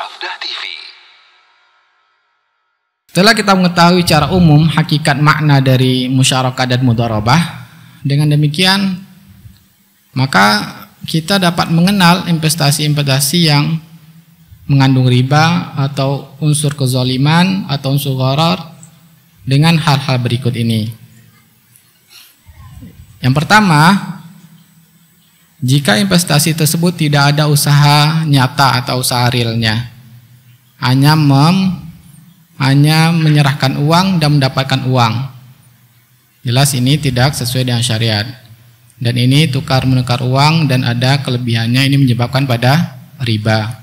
Sabda TV. Setelah kita mengetahui cara umum hakikat makna dari musyarakat dan mudharabah, dengan demikian maka kita dapat mengenal investasi-investasi yang mengandung riba atau unsur kezaliman atau unsur gharar dengan hal-hal berikut ini. Yang pertama, jika investasi tersebut tidak ada usaha nyata atau usaha realnya, hanya mem, hanya menyerahkan uang dan mendapatkan uang. Jelas ini tidak sesuai dengan syariat. Dan ini tukar menukar uang dan ada kelebihannya ini menyebabkan pada riba.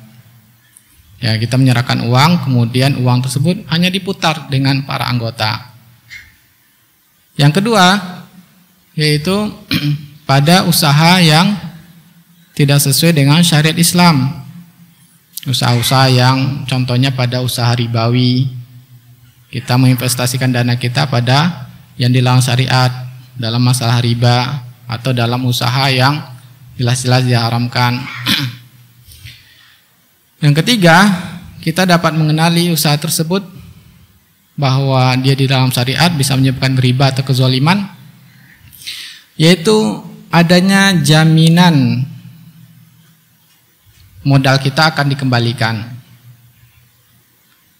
Ya, kita menyerahkan uang, kemudian uang tersebut hanya diputar dengan para anggota. Yang kedua, yaitu pada usaha yang tidak sesuai dengan syariat Islam. Usaha-usaha yang contohnya pada usaha ribawi. Kita menginvestasikan dana kita pada yang dilarang syariat dalam masalah riba atau dalam usaha yang jelas-jelas diharamkan. Yang ketiga, kita dapat mengenali usaha tersebut bahwa dia di dalam syariat bisa menyebabkan riba atau kezaliman yaitu adanya jaminan modal kita akan dikembalikan.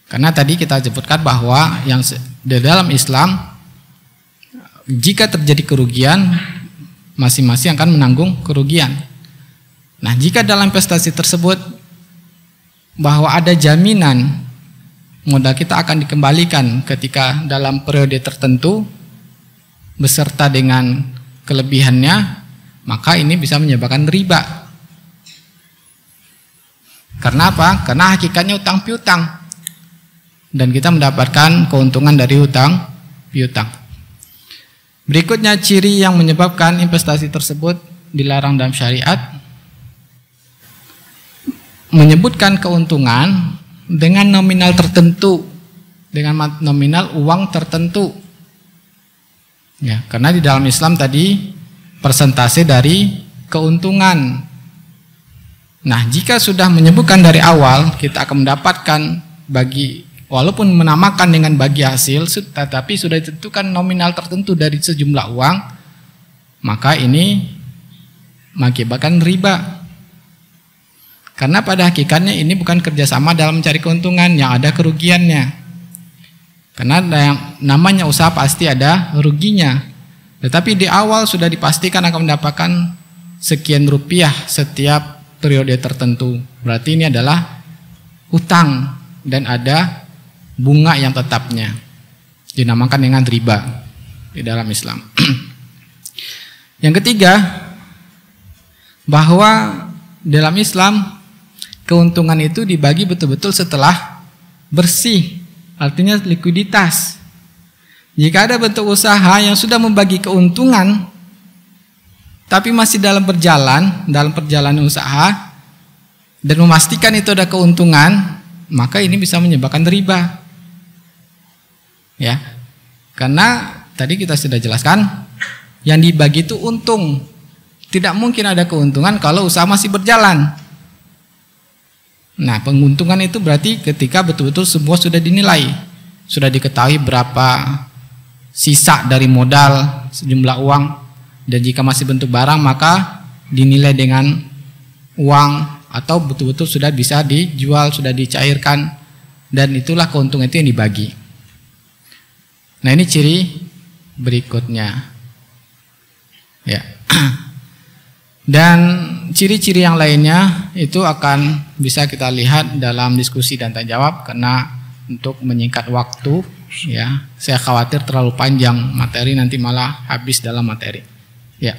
Karena tadi kita sebutkan bahwa yang di dalam Islam jika terjadi kerugian masing-masing akan menanggung kerugian. Nah, jika dalam investasi tersebut bahwa ada jaminan modal kita akan dikembalikan ketika dalam periode tertentu beserta dengan kelebihannya, maka ini bisa menyebabkan riba. Karena apa? Karena hakikatnya utang piutang. Dan kita mendapatkan keuntungan dari utang piutang. Berikutnya ciri yang menyebabkan investasi tersebut dilarang dalam syariat menyebutkan keuntungan dengan nominal tertentu, dengan nominal uang tertentu. Ya, karena di dalam Islam tadi persentase dari keuntungan. Nah, jika sudah menyebutkan dari awal, kita akan mendapatkan bagi walaupun menamakan dengan bagi hasil, tetapi sudah ditentukan nominal tertentu dari sejumlah uang, maka ini mengakibatkan riba. Karena pada hakikatnya ini bukan kerjasama dalam mencari keuntungan, yang ada kerugiannya. Karena yang namanya usaha pasti ada ruginya. Tetapi di awal sudah dipastikan akan mendapatkan sekian rupiah setiap periode tertentu. Berarti ini adalah utang dan ada bunga yang tetapnya. Dinamakan dengan riba di dalam Islam. yang ketiga, bahwa dalam Islam keuntungan itu dibagi betul-betul setelah bersih, artinya likuiditas. Jika ada bentuk usaha yang sudah membagi keuntungan, tapi masih dalam berjalan, dalam perjalanan usaha, dan memastikan itu ada keuntungan, maka ini bisa menyebabkan riba. Ya, karena tadi kita sudah jelaskan, yang dibagi itu untung. Tidak mungkin ada keuntungan kalau usaha masih berjalan. Nah, penguntungan itu berarti ketika betul-betul semua sudah dinilai, sudah diketahui berapa sisa dari modal, sejumlah uang, dan jika masih bentuk barang maka dinilai dengan uang atau betul-betul sudah bisa dijual, sudah dicairkan, dan itulah keuntungan itu yang dibagi. Nah, ini ciri berikutnya. Ya. Dan ciri-ciri yang lainnya itu akan bisa kita lihat dalam diskusi dan tanya jawab karena untuk menyingkat waktu ya saya khawatir terlalu panjang materi nanti malah habis dalam materi. Ya.